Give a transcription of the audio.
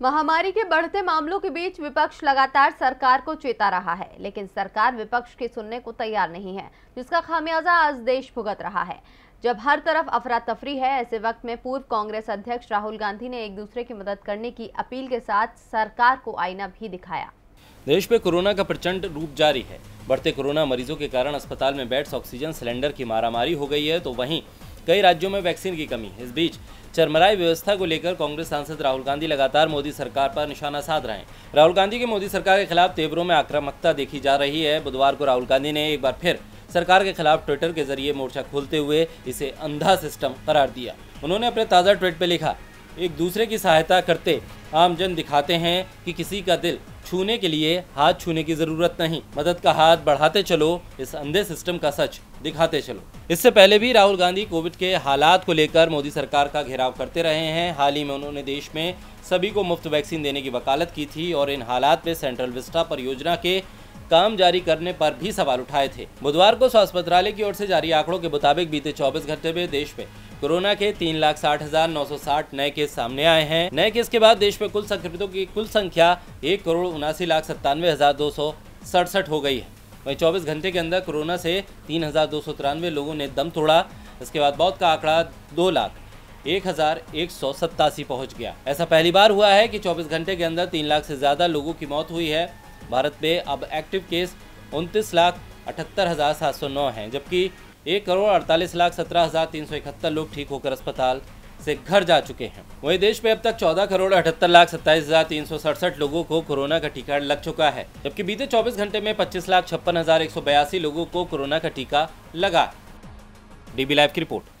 महामारी के बढ़ते मामलों के बीच विपक्ष लगातार सरकार को चेता रहा है, लेकिन सरकार विपक्ष की सुनने को तैयार नहीं है, जिसका खामियाजा आज देश भुगत रहा है। जब हर तरफ़ अफरा तफरी है, ऐसे वक्त में पूर्व कांग्रेस अध्यक्ष राहुल गांधी ने एक दूसरे की मदद करने की अपील के साथ सरकार को आईना भी दिखाया। देश में कोरोना का प्रचंड रूप जारी है। बढ़ते कोरोना मरीजों के कारण अस्पताल में बेड्स ऑक्सीजन सिलेंडर की मारामारी हो गई है तो वहीं कई राज्यों में वैक्सीन की कमी। इस बीच चरमराई व्यवस्था को लेकर कांग्रेस सांसद राहुल गांधी लगातार मोदी सरकार पर निशाना साध रहे हैं। राहुल गांधी की मोदी सरकार के खिलाफ तेवरों में आक्रामकता देखी जा रही है। बुधवार को राहुल गांधी ने एक बार फिर सरकार के खिलाफ ट्विटर के ज़रिए मोर्चा खोलते हुए इसे अंधा सिस्टम करार दिया। उन्होंने अपने ताज़ा ट्वीट पर लिखा एक दूसरे की सहायता करते आमजन दिखाते हैं कि किसी का दिल छूने के लिए हाथ छूने की ज़रूरत नहीं। मदद का हाथ बढ़ाते चलो, इस अंधे सिस्टम का सच दिखाते चलो। इससे पहले भी राहुल गांधी कोविड के हालात को लेकर मोदी सरकार का घेराव करते रहे हैं। हाल ही में उन्होंने देश में सभी को मुफ़्त वैक्सीन देने की वकालत की थी और इन हालात में सेंट्रल विस्टा परियोजना के काम जारी करने पर भी सवाल उठाए थे। बुधवार को स्वास्थ्य मंत्रालय की ओर से जारी आंकड़ों के मुताबिक बीते 24 घंटे में देश में कोरोना के तीन लाख साठ हज़ार नौ सौ साठ नए केस सामने आए हैं। नए केस के बाद देश में कुल संक्रमितों की कुल संख्या एक करोड़ उनासी लाख सत्तानवे हज़ार दो सौ सड़सठ हो गई है। वहीं चौबीस घंटे के अंदर कोरोना से तीन हज़ार दो सौ तिरानवे लोगों ने दम तोड़ा। इसके बाद मौत का आंकड़ा दो लाख एक हज़ार एक सौ सत्तासी पहुँच गया। ऐसा पहली बार हुआ है कि 24 घंटे के अंदर तीन लाख से ज़्यादा लोगों की मौत हुई है। भारत में अब एक्टिव केस उनतीस लाख अठहत्तर हज़ार सात सौ नौ हैं, जबकि एक करोड़ अड़तालीस लाख सत्रह हज़ार तीन सौ इकहत्तर लोग ठीक होकर अस्पताल से घर जा चुके हैं। वहीं देश में अब तक चौदह करोड़ अठहत्तर लाख सत्ताईस हज़ार तीन सौ सड़सठ लोगों को कोरोना का टीका लग चुका है, जबकि बीते चौबीस घंटे में पच्चीस लाख छप्पन हज़ार एक सौ बयासी लोगों को कोरोना का टीका लगा। डीबी लाइव की रिपोर्ट।